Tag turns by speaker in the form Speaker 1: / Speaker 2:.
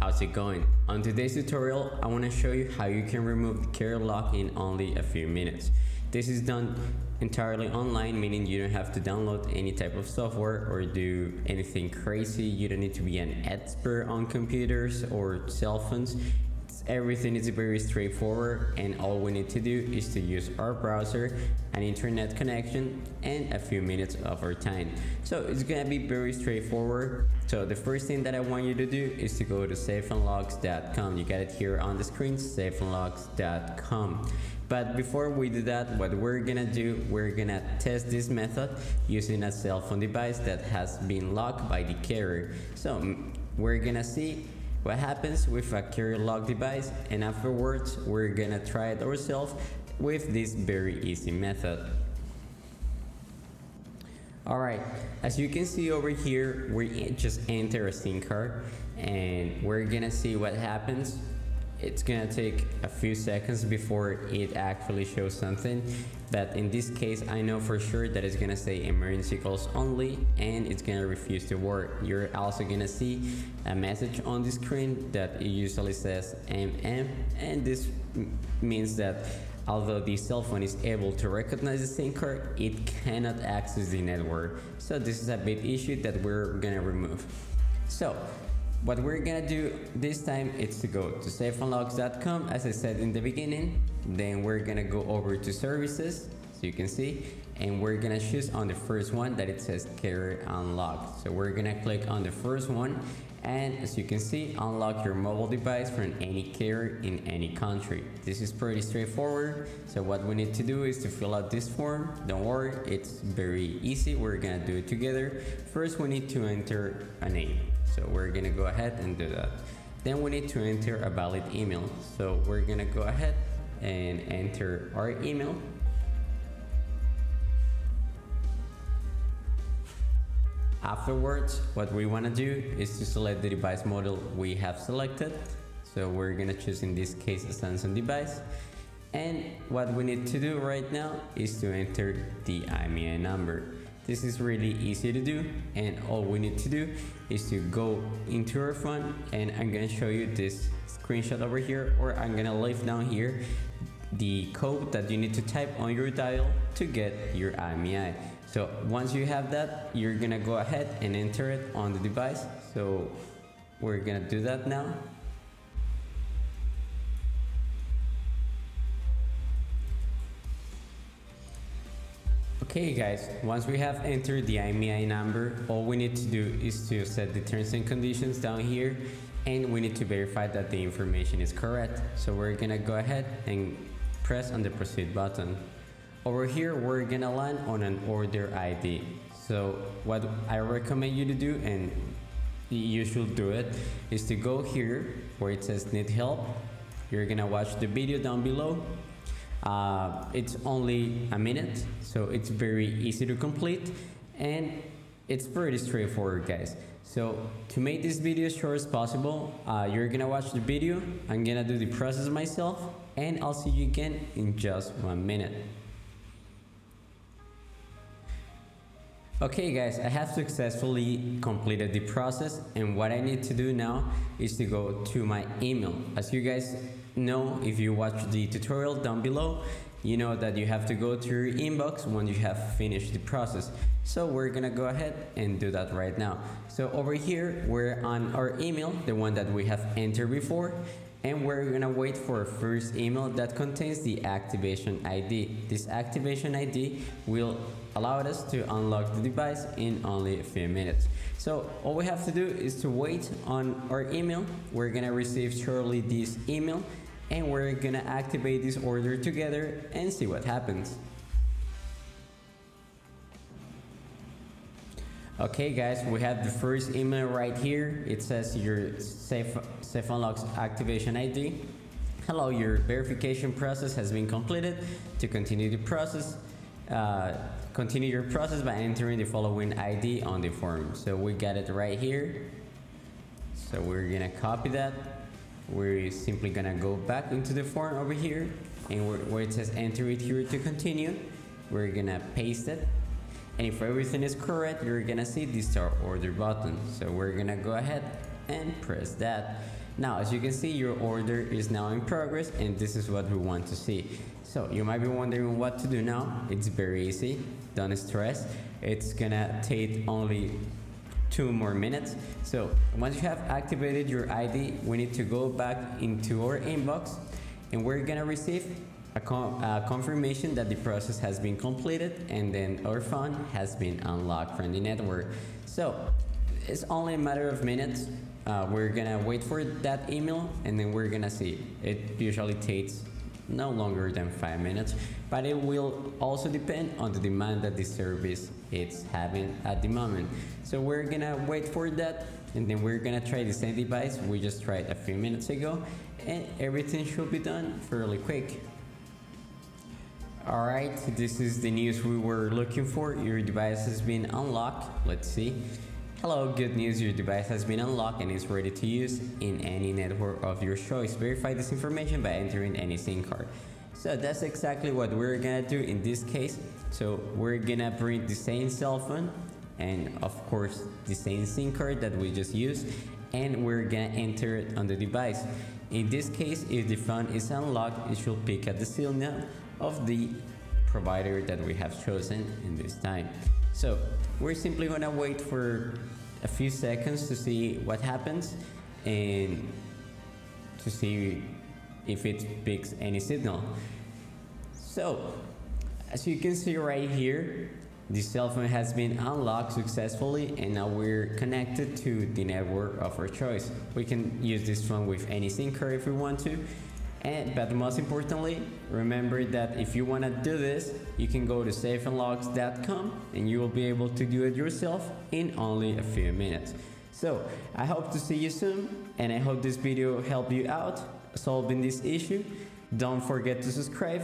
Speaker 1: How's it going? On today's tutorial, I want to show you how you can remove the carrier lock in only a few minutes. This is done entirely online, meaning you don't have to download any type of software or do anything crazy. You don't need to be an expert on computers or cell phones everything is very straightforward and all we need to do is to use our browser an internet connection and a few minutes of our time. So it's gonna be very straightforward. So the first thing that I want you to do is to go to safeunlocks.com you got it here on the screen safeunlocks.com but before we do that what we're gonna do we're gonna test this method using a cell phone device that has been locked by the carrier. So mm, we're gonna see what happens with a carrier lock device and afterwards we're gonna try it ourselves with this very easy method. Alright, as you can see over here, we just enter a SIM card and we're gonna see what happens it's gonna take a few seconds before it actually shows something. But in this case I know for sure that it's gonna say emergency calls only and it's gonna refuse to work. You're also gonna see a message on the screen that it usually says MM and this means that although the cell phone is able to recognize the SIM card it cannot access the network. So this is a big issue that we're gonna remove. So what we're gonna do this time is to go to safeunlocks.com as I said in the beginning. Then we're gonna go over to services, so you can see, and we're gonna choose on the first one that it says carrier unlocked. So we're gonna click on the first one and as you can see, unlock your mobile device from any carrier in any country. This is pretty straightforward. So what we need to do is to fill out this form. Don't worry, it's very easy. We're gonna do it together. First, we need to enter a name. So we're gonna go ahead and do that. Then we need to enter a valid email. So we're gonna go ahead and enter our email. Afterwards, what we wanna do is to select the device model we have selected. So we're gonna choose in this case a Samsung device. And what we need to do right now is to enter the IMEI number. This is really easy to do and all we need to do is to go into our phone and I'm gonna show you this screenshot over here or I'm gonna leave down here the code that you need to type on your dial to get your IMEI. So once you have that, you're gonna go ahead and enter it on the device. So we're gonna do that now. Okay guys, once we have entered the IMEI number, all we need to do is to set the terms and conditions down here and we need to verify that the information is correct. So we're gonna go ahead and press on the proceed button. Over here, we're gonna land on an order ID. So what I recommend you to do and you should do it is to go here where it says need help. You're gonna watch the video down below uh, it's only a minute, so it's very easy to complete and it's pretty straightforward guys. So to make this video as short as possible, uh, you're gonna watch the video, I'm gonna do the process myself and I'll see you again in just one minute. Okay guys, I have successfully completed the process and what I need to do now is to go to my email. As you guys know, if you watch the tutorial down below, you know that you have to go to your inbox when you have finished the process. So we're gonna go ahead and do that right now. So over here, we're on our email, the one that we have entered before, and we're gonna wait for a first email that contains the activation ID. This activation ID will allow us to unlock the device in only a few minutes. So all we have to do is to wait on our email. We're gonna receive shortly this email and we're gonna activate this order together and see what happens. Okay guys, we have the first email right here. It says your Safe, Safe Unlocks activation ID. Hello, your verification process has been completed. To continue the process, uh, continue your process by entering the following ID on the form. So we got it right here. So we're gonna copy that. We're simply gonna go back into the form over here and where it says enter it here to continue, we're gonna paste it and if everything is correct, you're gonna see the start order button. So we're gonna go ahead and press that. Now, as you can see, your order is now in progress and this is what we want to see. So you might be wondering what to do now. It's very easy, don't stress. It's gonna take only two more minutes. So once you have activated your ID, we need to go back into our inbox and we're gonna receive a, a, confirmation that the process has been completed and then our phone has been unlocked from the network. So it's only a matter of minutes. Uh, we're gonna wait for that email and then we're gonna see. It usually takes no longer than five minutes, but it will also depend on the demand that the service is having at the moment. So we're gonna wait for that and then we're gonna try the same device we just tried a few minutes ago and everything should be done fairly quick. Alright, this is the news we were looking for. Your device has been unlocked. Let's see. Hello, good news, your device has been unlocked and is ready to use in any network of your choice. Verify this information by entering any SIM card. So that's exactly what we're gonna do in this case. So we're gonna bring the same cell phone and of course the same SIM card that we just used and we're gonna enter it on the device. In this case, if the phone is unlocked, it should pick up the signal of the provider that we have chosen in this time. So we're simply gonna wait for a few seconds to see what happens and to see if it picks any signal. So as you can see right here, the cell phone has been unlocked successfully and now we're connected to the network of our choice. We can use this phone with any card if we want to and, but most importantly, remember that if you want to do this, you can go to safeunlocks.com and you will be able to do it yourself in only a few minutes. So I hope to see you soon and I hope this video helped you out solving this issue. Don't forget to subscribe